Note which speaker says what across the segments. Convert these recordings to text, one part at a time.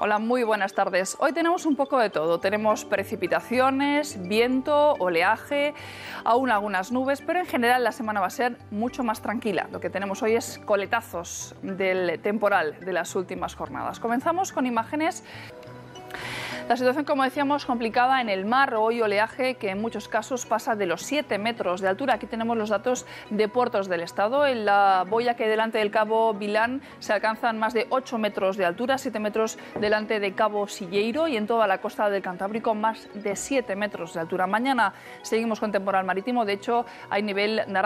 Speaker 1: Hola, muy buenas tardes. Hoy tenemos un poco de todo. Tenemos precipitaciones, viento, oleaje, aún algunas nubes, pero en general la semana va a ser mucho más tranquila. Lo que tenemos hoy es coletazos del temporal de las últimas jornadas. Comenzamos con imágenes la situación, como decíamos, complicada en el mar. Hoy oleaje que en muchos casos pasa de los 7 metros de altura. Aquí tenemos los datos de puertos del estado. En la boya que hay delante del cabo Vilán se alcanzan más de 8 metros de altura, 7 metros delante de cabo Silleiro y en toda la costa del Cantábrico más de 7 metros de altura. Mañana seguimos con temporal marítimo. De hecho, hay nivel naranja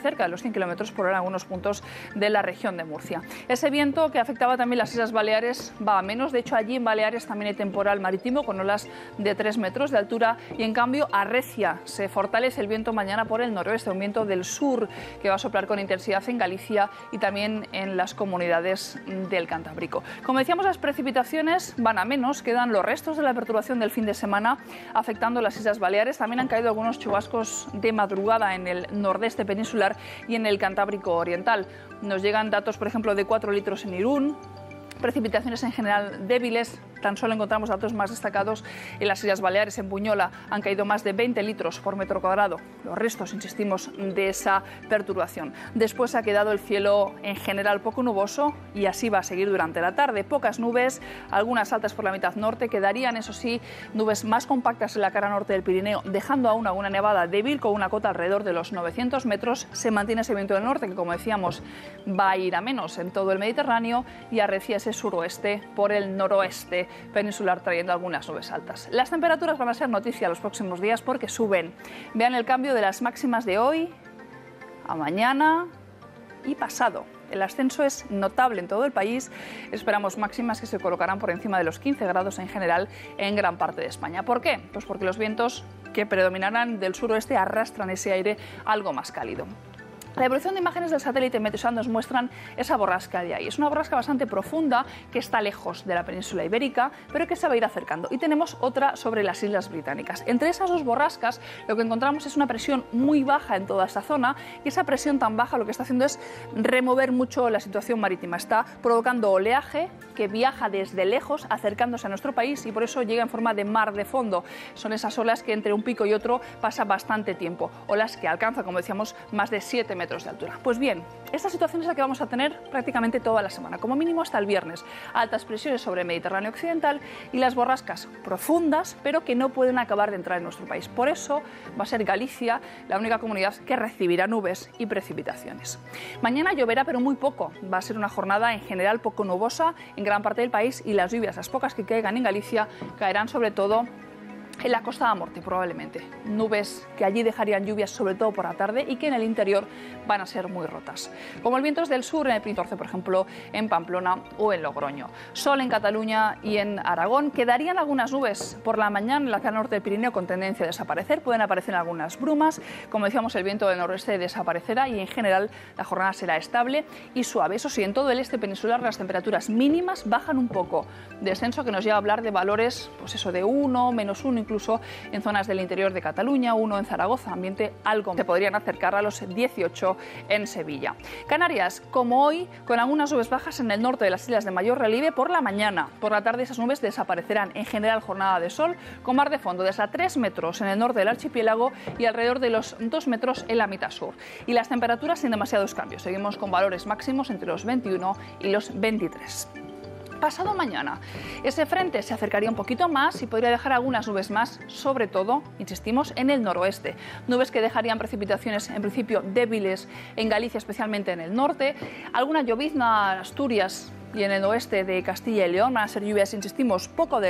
Speaker 1: cerca de los 100 kilómetros por hora en algunos puntos de la región de Murcia. Ese viento que afectaba también las Islas Baleares va a menos. De hecho, allí en Baleares también hay temporal marítimo con olas de 3 metros de altura y en cambio arrecia, se fortalece el viento mañana por el noroeste, un viento del sur que va a soplar con intensidad en Galicia y también en las comunidades del Cantábrico. Como decíamos, las precipitaciones van a menos, quedan los restos de la perturbación del fin de semana afectando las Islas Baleares. También han caído algunos chubascos de madrugada en el nordeste peninsular y en el Cantábrico Oriental. Nos llegan datos, por ejemplo, de 4 litros en Irún, precipitaciones en general débiles Tan solo encontramos datos más destacados en las Islas Baleares, en Buñola, han caído más de 20 litros por metro cuadrado. Los restos, insistimos, de esa perturbación. Después ha quedado el cielo en general poco nuboso y así va a seguir durante la tarde. Pocas nubes, algunas altas por la mitad norte, quedarían, eso sí, nubes más compactas en la cara norte del Pirineo, dejando aún una nevada débil con una cota alrededor de los 900 metros. Se mantiene ese viento del norte que, como decíamos, va a ir a menos en todo el Mediterráneo y arrecia ese suroeste por el noroeste peninsular trayendo algunas nubes altas. Las temperaturas van a ser noticia los próximos días porque suben. Vean el cambio de las máximas de hoy a mañana y pasado. El ascenso es notable en todo el país. Esperamos máximas que se colocarán por encima de los 15 grados en general en gran parte de España. ¿Por qué? Pues porque los vientos que predominarán del suroeste arrastran ese aire algo más cálido. La evolución de imágenes del satélite Meteosat nos muestran esa borrasca de ahí. Es una borrasca bastante profunda que está lejos de la península ibérica, pero que se va a ir acercando. Y tenemos otra sobre las Islas Británicas. Entre esas dos borrascas, lo que encontramos es una presión muy baja en toda esta zona y esa presión tan baja lo que está haciendo es remover mucho la situación marítima. Está provocando oleaje que viaja desde lejos, acercándose a nuestro país y por eso llega en forma de mar de fondo. Son esas olas que entre un pico y otro pasa bastante tiempo. Olas que alcanzan, como decíamos, más de 7 metros de altura. Pues bien, esta situación es la que vamos a tener prácticamente toda la semana, como mínimo hasta el viernes. Altas presiones sobre el Mediterráneo occidental y las borrascas profundas, pero que no pueden acabar de entrar en nuestro país. Por eso va a ser Galicia la única comunidad que recibirá nubes y precipitaciones. Mañana lloverá, pero muy poco. Va a ser una jornada en general poco nubosa en gran parte del país y las lluvias, las pocas que caigan en Galicia, caerán sobre todo en la costa de Morte probablemente. Nubes que allí dejarían lluvias sobre todo por la tarde y que en el interior van a ser muy rotas. Como el viento es del sur en el Pintorce, por ejemplo, en Pamplona o en Logroño. Sol en Cataluña y en Aragón. Quedarían algunas nubes por la mañana en la cara norte del Pirineo con tendencia a desaparecer. Pueden aparecer algunas brumas. Como decíamos, el viento del noroeste desaparecerá y en general la jornada será estable y suave. Eso sí, en todo el este peninsular las temperaturas mínimas bajan un poco. Descenso que nos lleva a hablar de valores, pues eso, de 1, menos 1, incluso en zonas del interior de Cataluña, uno en Zaragoza, ambiente algo se podrían acercar a los 18 en Sevilla. Canarias, como hoy, con algunas nubes bajas en el norte de las islas de mayor relieve por la mañana. Por la tarde esas nubes desaparecerán. En general, jornada de sol con mar de fondo desde a 3 metros en el norte del archipiélago y alrededor de los 2 metros en la mitad sur. Y las temperaturas sin demasiados cambios. Seguimos con valores máximos entre los 21 y los 23 pasado mañana. Ese frente se acercaría un poquito más y podría dejar algunas nubes más, sobre todo, insistimos, en el noroeste. Nubes que dejarían precipitaciones en principio débiles en Galicia, especialmente en el norte. Alguna llovizna en Asturias y en el oeste de Castilla y León van a ser lluvias, insistimos, poco,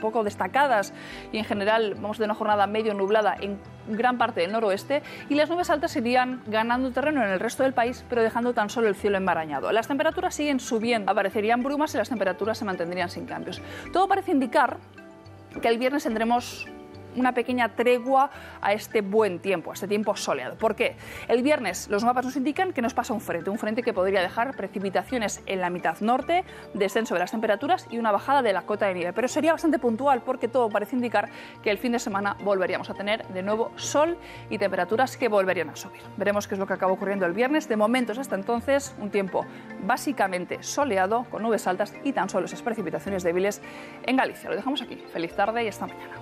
Speaker 1: poco destacadas y en general vamos de una jornada medio nublada en gran parte del noroeste y las nubes altas irían ganando terreno en el resto del país, pero dejando tan solo el cielo embarañado. Las temperaturas siguen subiendo, aparecerían brumas y las temperaturas se mantendrían sin cambios. Todo parece indicar que el viernes tendremos una pequeña tregua a este buen tiempo, a este tiempo soleado. ¿Por qué? El viernes los mapas nos indican que nos pasa un frente, un frente que podría dejar precipitaciones en la mitad norte, descenso de las temperaturas y una bajada de la cota de nieve. Pero sería bastante puntual porque todo parece indicar que el fin de semana volveríamos a tener de nuevo sol y temperaturas que volverían a subir. Veremos qué es lo que acaba ocurriendo el viernes. De momentos hasta entonces, un tiempo básicamente soleado, con nubes altas y tan solo esas precipitaciones débiles en Galicia. Lo dejamos aquí. Feliz tarde y hasta mañana.